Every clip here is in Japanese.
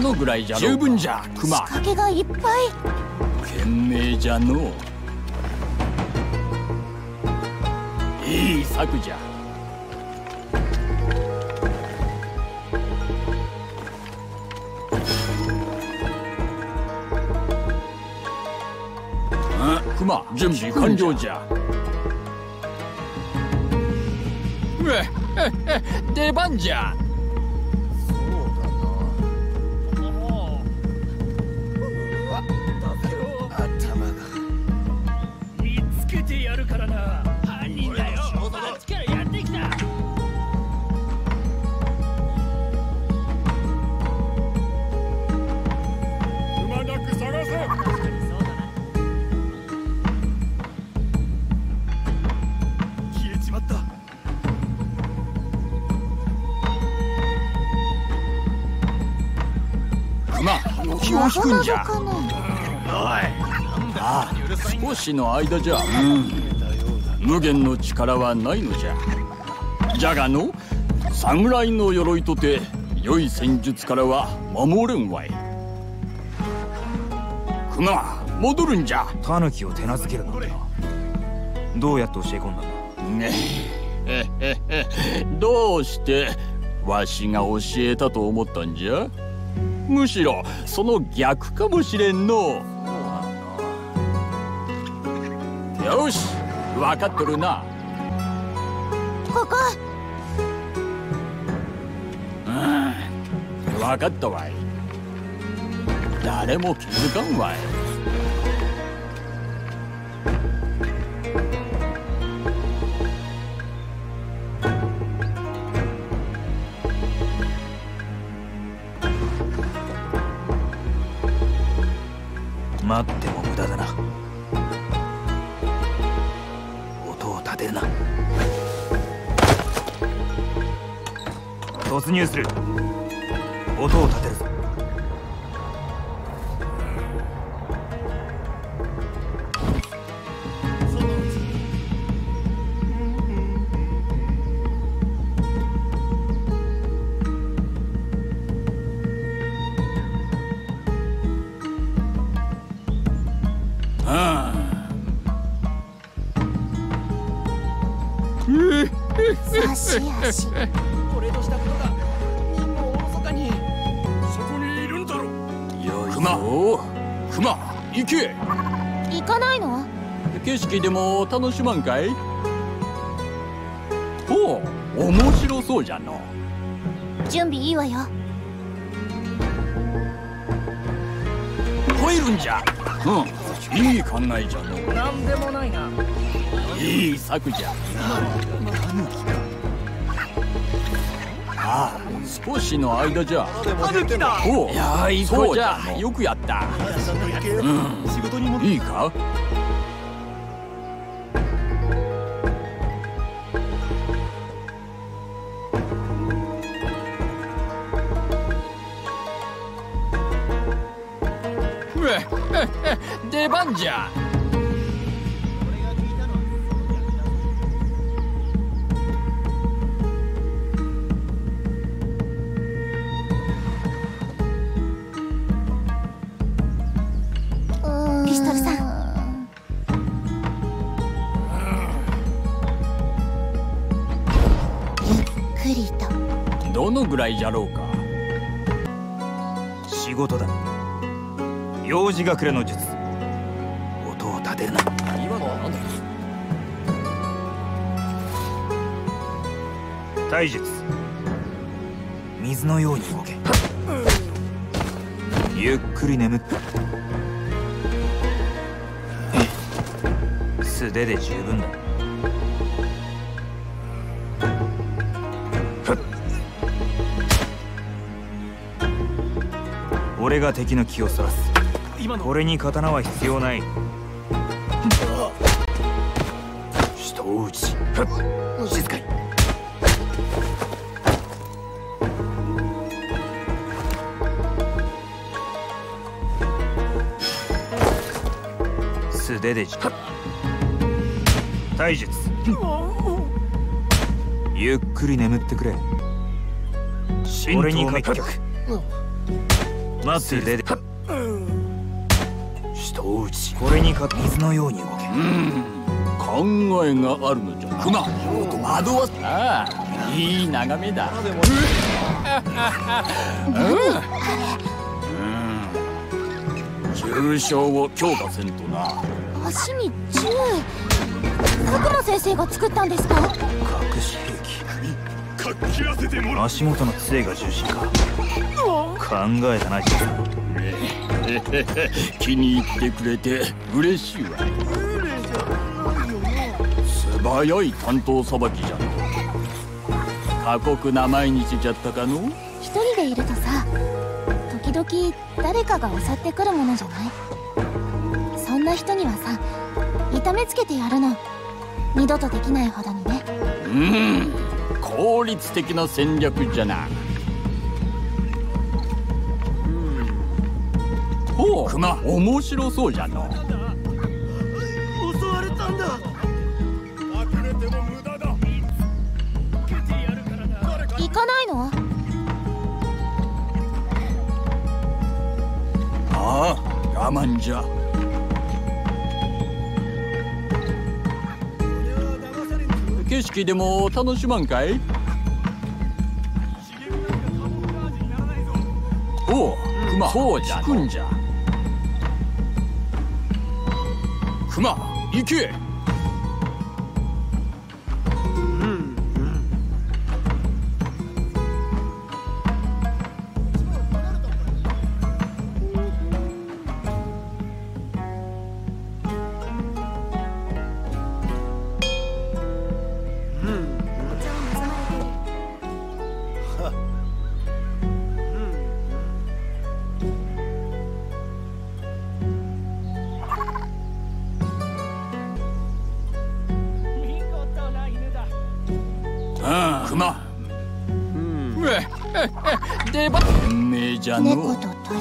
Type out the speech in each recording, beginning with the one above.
どのぐらいじゃ十分じゃクマ仕掛けがいっぱい。懸命じゃのいい策じゃ。クマ準備完了じゃ。出番じゃ聞くんじゃ。おい。ああ少しの間じゃ、うん、無限の力はないのじゃ。じゃがの侍の鎧とて良い戦術からは守れんわい。熊戻るんじゃ。タヌキを手なずけるのだなどうやって教え込んだんだ？ねえ。どうしてわしが教えたと思ったんじゃ？むしろその逆かもしれんの。よし分かっとるな。ここ。うん分かったわい。誰も気づかんわい待っても無駄だな。音を立てるな。突入する。音を立てるぞ。楽しまんかい？ほう面白そうじゃの。準備いいわよ。吠えるんじゃ。うんいい考えじゃの。なんでもないな。いい策じゃ。ああ少しの間じゃ。おいや行こうじゃよくやった。うんいいか？出番じゃぐらいじゃろうか。仕事だ。幼児隠れの術音を立てるな。今のは何だ体術。水のように動け。ゆっくり眠って。素手で十分だ。俺が敵の気をそらす。俺に刀は必要ない静かに。素手で体術。ゆっくり眠ってくれ。俺に結局待って出て人を打ち。これにか水のように動け考えがあるのじゃ。クマ惑わすああいい眺めだ。重傷を強化せんとな。足に銃佐久間先生が作ったんですか？隠し兵器。足元の杖が重心か。考えたな気に入ってくれて嬉しいわ。素早い担当さばきじゃ。の過酷な毎日じゃったかの？一人でいるとさ時々誰かが襲ってくるものじゃない？そんな人にはさ痛めつけてやるの。二度とできないほどにね。うん。効率的な戦略じゃな。ほう。クマ面白そうじゃの。襲われたんだかないの？ああ我慢じゃ。景色でも楽しまんかい？おうクマそうじゃくんじゃクマ行けじゃの。猫と鳥。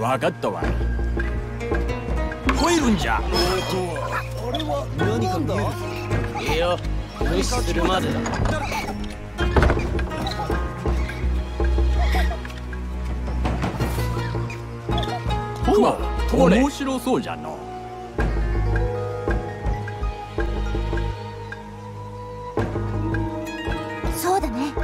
分かったわ。い吠えるんじゃ。あれは何かだ？いいよ。無視するまでだクマ面白そうじゃの。そうだね。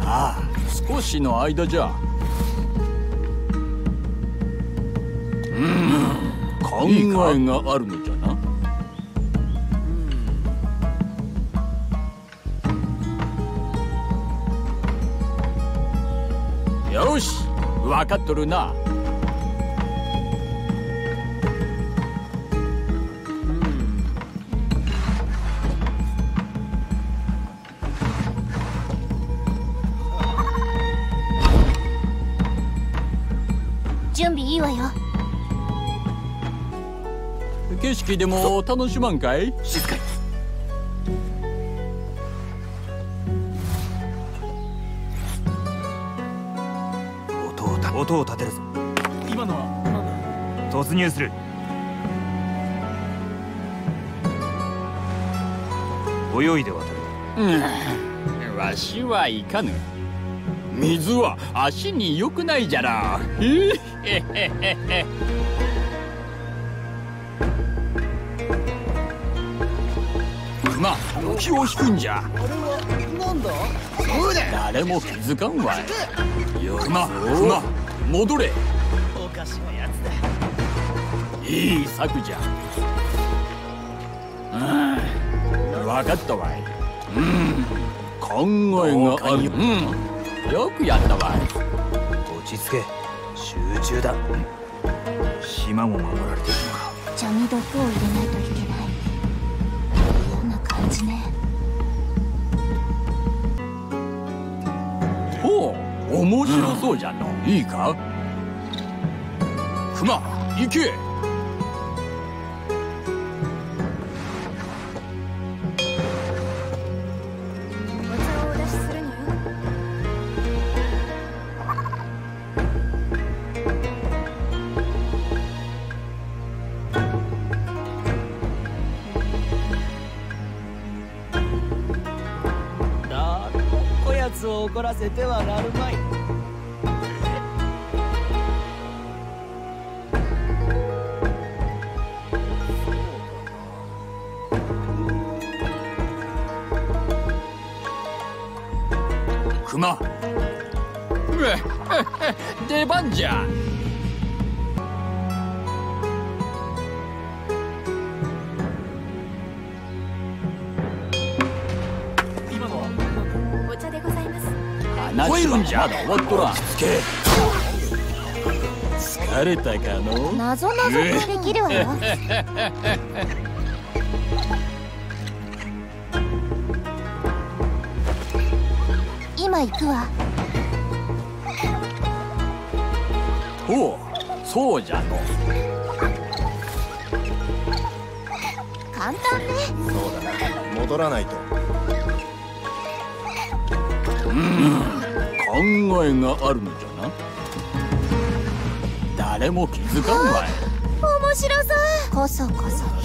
ああ少しの間じゃ。うん。考えがあるのっとるな。準備いいわよ。景色でも楽しまんかい？静かに音を立てるぞ。今のは突入する。泳いで渡る。うん。わしはいかぬ。水は足に良くないじゃろへへへへへ熊気を引くんじゃ。あれはなんだ？誰も気づかんわい。よ熊熊戻れ。おかしなやつだ。いい策じゃ。うん。分かったわい。うん。考えがある。うん。よくやったわい。落ち着け。集中だ。島も守られているのか。茶に毒を入れないといけない。こんな感じね。ほう面白そうじゃの、いいか？熊行け。怒らせてはなるまい熊出番じゃ。話は。まだ終わっとら。んつけ。疲れたかの？謎謎できるわよ 行くわ。おうそうじゃの。簡単ね。そうだな戻らないと。うん考えがあるのじゃな。誰も気づかんわい。面白そう。こそこそ。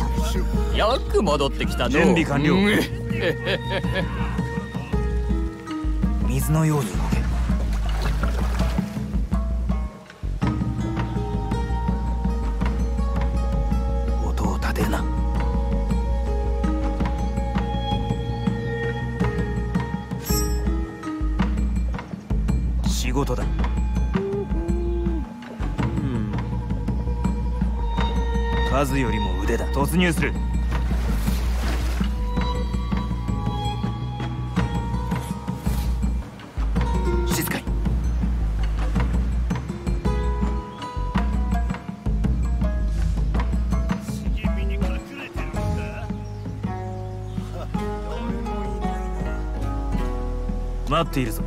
よよく戻ってきた準備完了水のように動け。音を立てるな。仕事だ。数よりも腕だ。突入する。待っているぞ。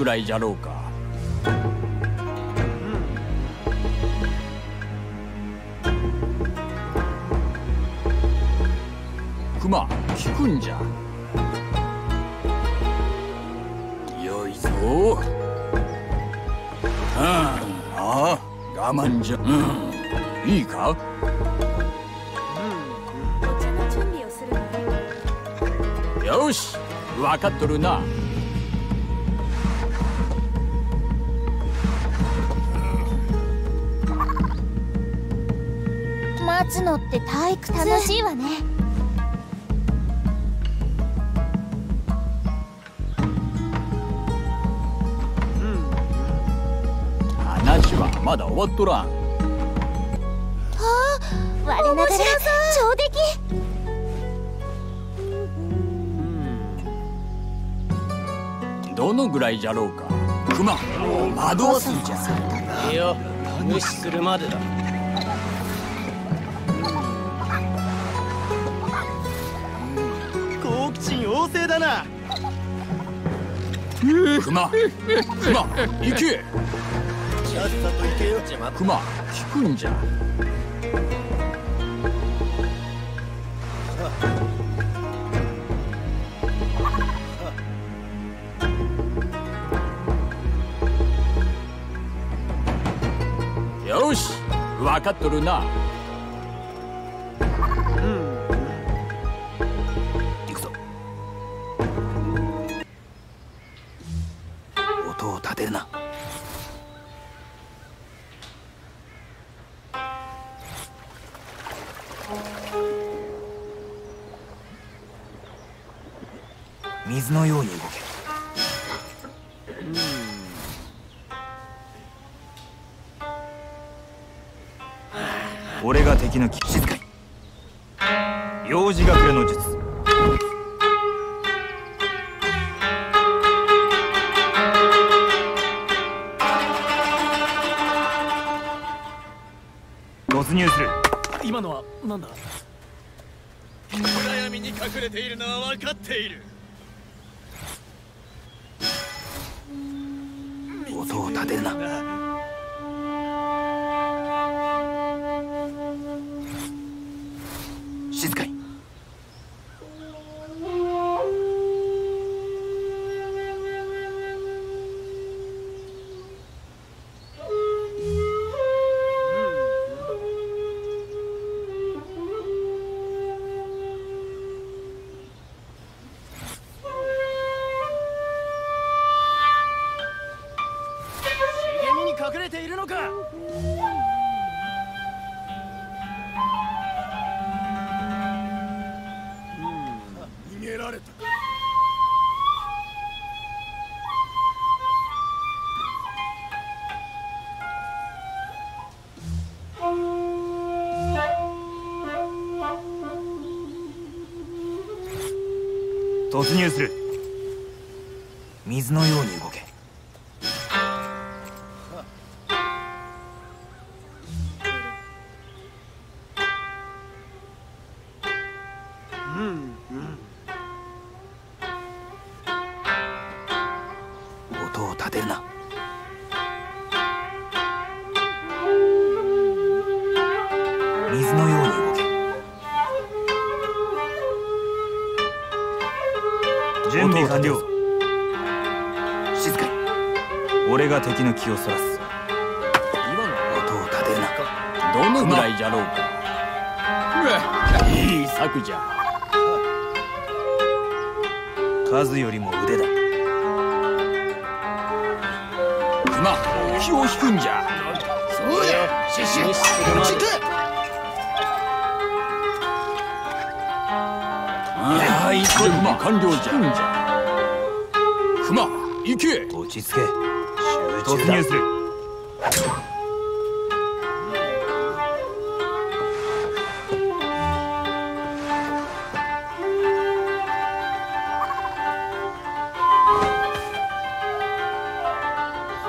ぐらいじゃろうか。熊聞くんじゃ。よいぞ。うんああ我慢じゃ。うんいいか？よし分かっとるな待つのって退屈楽しいわね話はまだ終わっとらん我ながら上出来どのぐらいじゃろうか熊惑わすんじゃいいよ無視するまでだだな。熊熊行け。さっさと行けよ熊聞くんじゃ。よし分かっとるな。幼児隠れの術。突入する。今のは何だ？暗闇に隠れているのは分かっている。音を立てるな突入する。水のように動け俺が敵の気をそらす。今の音を立てるな。どのぐらいじゃろうか。いい策じゃ。数よりも腕だ。熊気を引くんじゃ。そうだシュシュちく。あい準備完了じゃ。熊行け。落ち着け突入する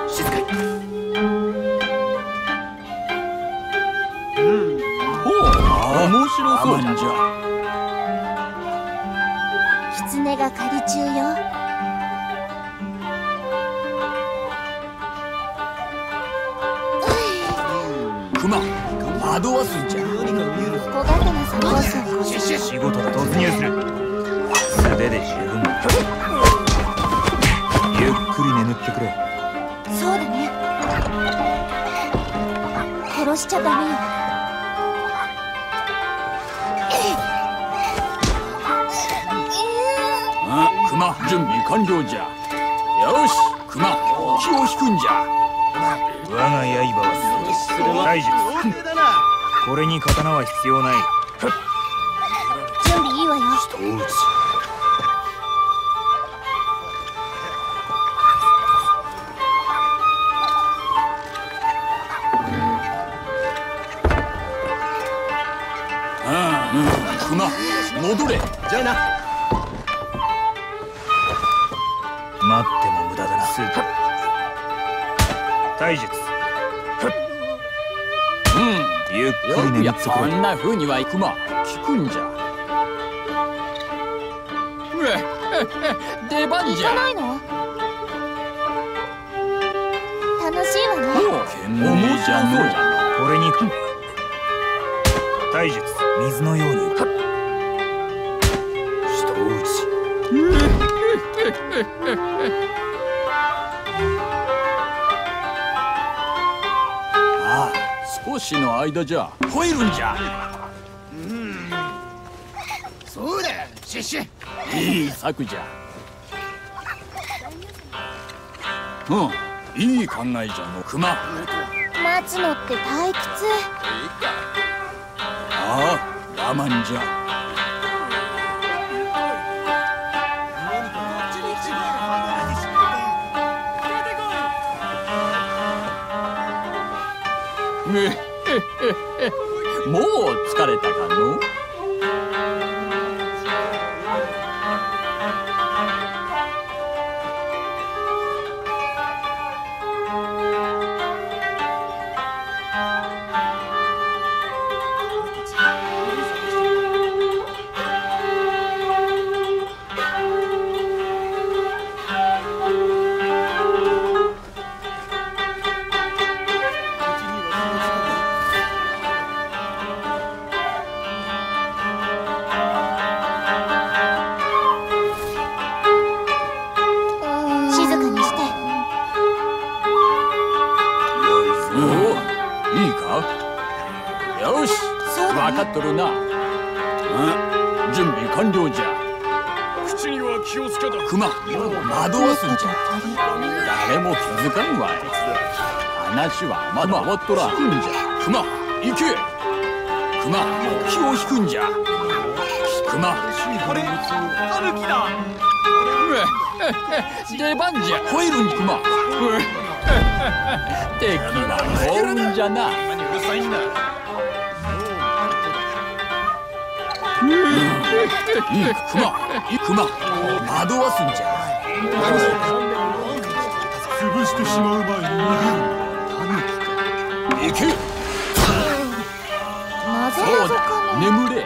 静かう面白そう。じゃんじゃ狐が狩り中よ惑わすんじゃ。仕事だ突入する。素手で十分だゆっくり眠ってくれ。そうだね。殺しちゃダメよ。あ熊。準備完了じゃ。よし熊。気を引くんじゃ。我が刃は大術大手だなこれに刀は必要ない。準備いいわよ。人を撃つああうん。熊戻れ。じゃあな。待っても無駄だな。体術。うんゆっくり眠ってくれそんな風にはいくま。聞くんじゃ。うえ出番じゃ。行かないの？楽しいわね。面白そうじゃ。これに体術。水のように。人を撃つ 少しの間じゃ吠えるんじゃ。そうだ。シュシュ。いい策じゃ。うん。いい考えじゃの熊。待つのって退屈。ああ我慢じゃ もう疲れたかのかっとるな。準備完了じゃ。口には気をつけた。クマ惑わすんじゃ。誰も気づかんわい。話はまだ終わっとらん。じゃクマ行け。クマ気を引くんじゃ。クマこれタヌキだ。出番じゃ吠えるんじゃ。クマうえ敵は幸運じゃな。何うるさいんだクマクマ惑わすんじゃ。潰してしまう前に行け。なぜそうだ謎かな眠れ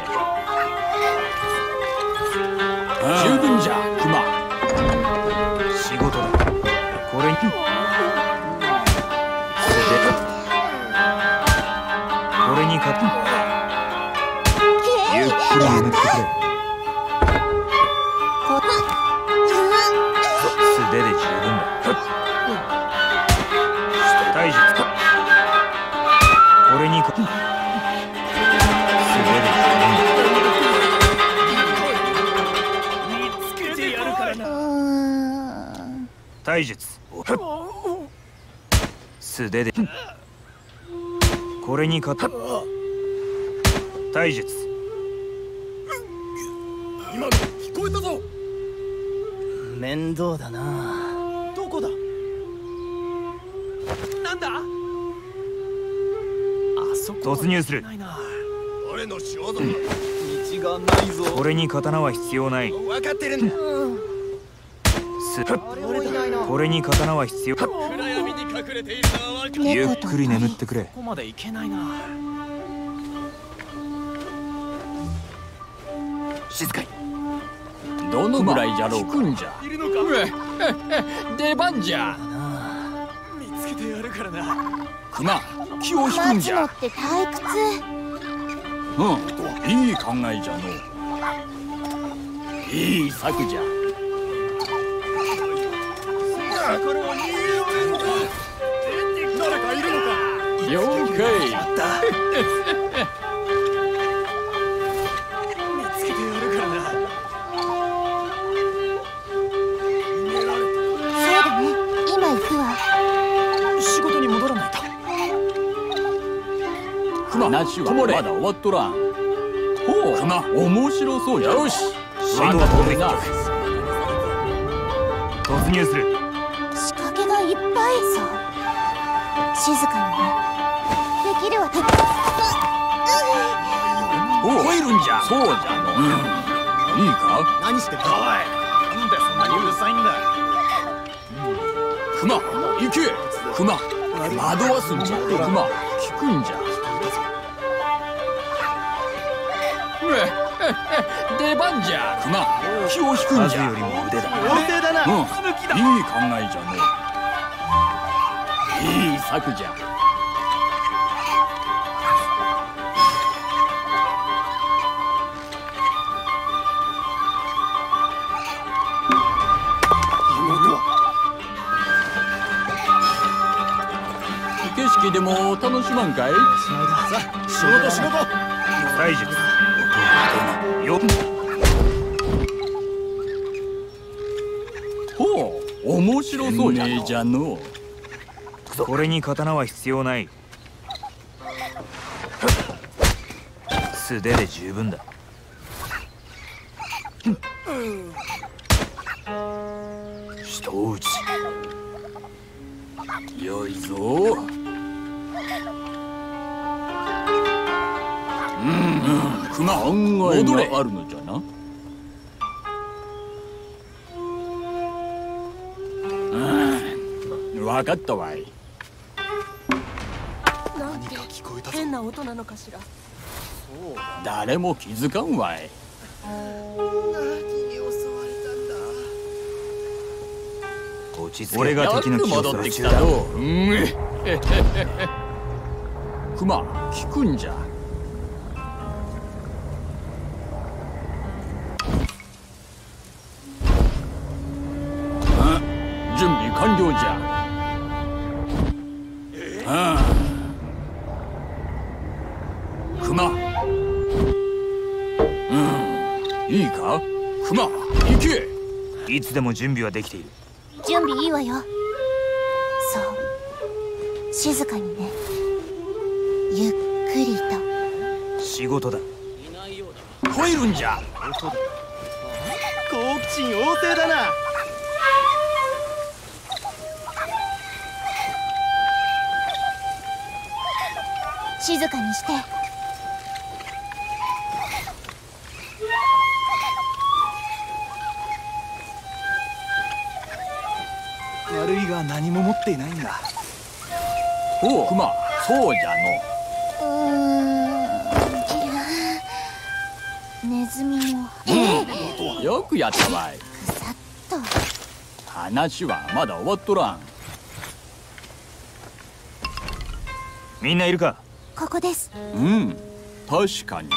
に勝つ体術。今の聞こえたぞ。面倒だな。どこだ？なんだ？あそこ。突入する。ないな。俺の仕業だ。道がないぞ。これに刀は必要ない。分かってるんだ。す俺だいないなこれに刀は必要ゆっくり眠ってくれ。ここまで行けないな。静かに。どのぐらいじゃろうくんじゃ。いるのか出番じゃ。な見つけてやるからな。クマ気を引くんじゃ。って退屈。うん。いい考えじゃのいい策じゃ。これは逃げか了解見つけてやるからな。そうだね今行くわ。仕事に戻らないと。クマ話はまだ終わっとらん。ほうクマ面白そうじゃよし仕事は飛べな。突入する。仕掛けがいっぱい。そう。静かにね吠えるん。じゃそうじゃのうん。いいか何してん。だなん。でそん。なにうるさいん。だクマ行けクマ惑わすん。じゃクマ聞くん。じゃうえ出番じゃクマ気を引くん。じゃよりも腕だ俺だなうん。いい考えじゃのいい策じゃ景色でも楽しまんかい仕事仕事体術よほう面白そうじゃねえじゃのこれに刀は必要ない素手で十分だ考えがあるのじゃな。うん。分かったわい。なんて変な音なのかしら。誰も気づかんわい。俺が敵の気を戻ってきたぞうん。熊聞くんじゃじゃ。ああ熊。うん。いいか？熊行け。いつでも準備はできている。準備いいわよ。そう。静かにね。ゆっくりと。仕事だ。入るんじゃ。好奇心旺盛だな静かにして。悪いが何も持っていないんだ。おう熊。そうじゃうーんネズミも。のよくやったわい。さっと。話はまだ終わっとらん。みんないるか？ここです。うん確かに。